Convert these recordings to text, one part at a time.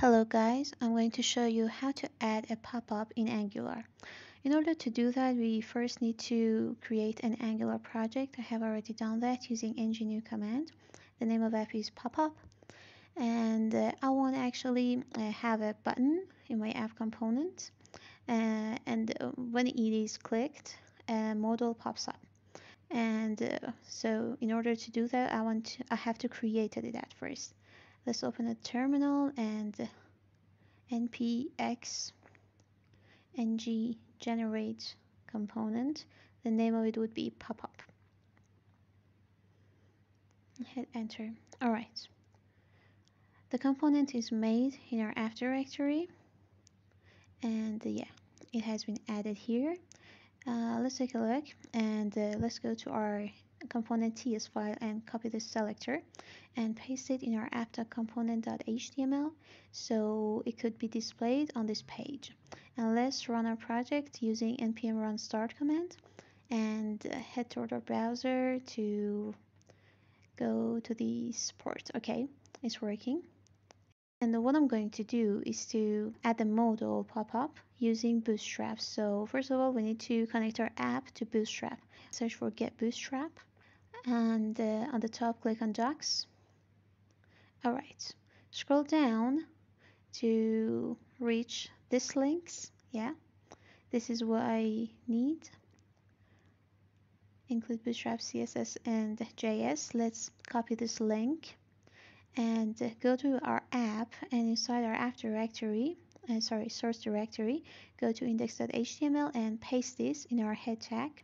Hello guys, I'm going to show you how to add a pop-up in Angular. In order to do that, we first need to create an Angular project. I have already done that using ng-new command. The name of app is pop-up. And uh, I want to actually uh, have a button in my app component. Uh, and uh, when it is clicked, a modal pops up. And uh, so in order to do that, I want to, I have to create it at first. Let's open a terminal and npx ng generate component. The name of it would be pop-up. Hit enter. All right. The component is made in our app directory and uh, yeah, it has been added here. Uh, let's take a look and uh, let's go to our component ts file and copy the selector and paste it in our app.component.html so it could be displayed on this page. And let's run our project using npm run start command and head toward our browser to go to the support. Okay, it's working. And what I'm going to do is to add the modal pop-up using Bootstrap. So first of all, we need to connect our app to Bootstrap. Search for get Bootstrap and uh, on the top click on docs. All right scroll down to reach this links. Yeah this is what I need. Include bootstrap css and js let's copy this link and go to our app and inside our app directory uh, sorry source directory go to index.html and paste this in our head tag.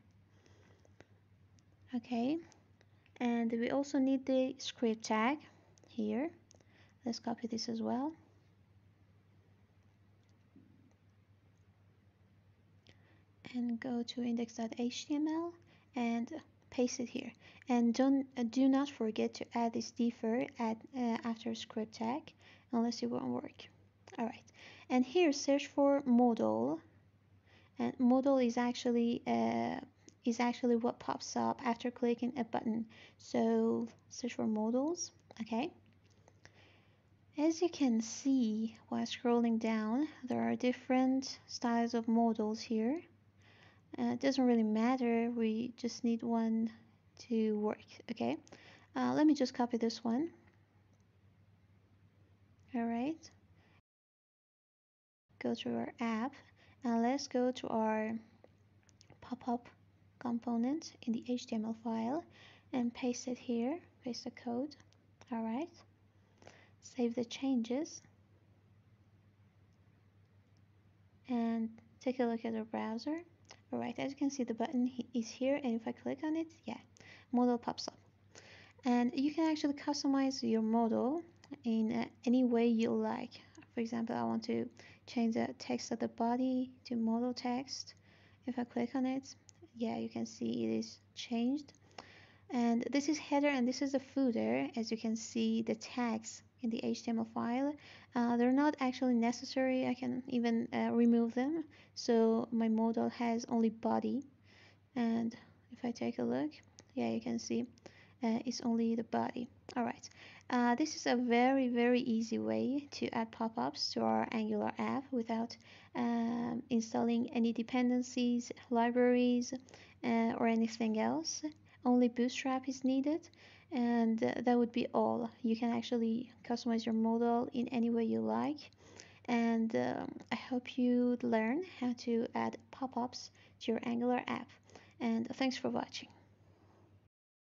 Okay and we also need the script tag here. Let's copy this as well. And go to index.html and paste it here. And don't uh, do not forget to add this defer at uh, after script tag unless it won't work. All right. And here search for modal and modal is actually uh, is actually what pops up after clicking a button. So search for modals, okay? As you can see while scrolling down, there are different styles of modals here. Uh, it doesn't really matter, we just need one to work, okay? Uh, let me just copy this one. All right. Go to our app and let's go to our pop-up component in the HTML file and paste it here, paste the code. All right. Save the changes and take a look at the browser. All right, as you can see, the button is here, and if I click on it, yeah, modal pops up. And you can actually customize your modal in uh, any way you like. For example, I want to change the text of the body to modal text. If I click on it, yeah you can see it is changed. And this is header and this is the footer. As you can see the tags in the HTML file uh, they're not actually necessary. I can even uh, remove them. So my modal has only body. And if I take a look yeah you can see uh, it's only the body. All right. Uh, this is a very very easy way to add pop-ups to our angular app without um, installing any dependencies libraries uh, or anything else. Only bootstrap is needed and that would be all. You can actually customize your modal in any way you like and um, I hope you learn how to add pop-ups to your Angular app. And thanks for watching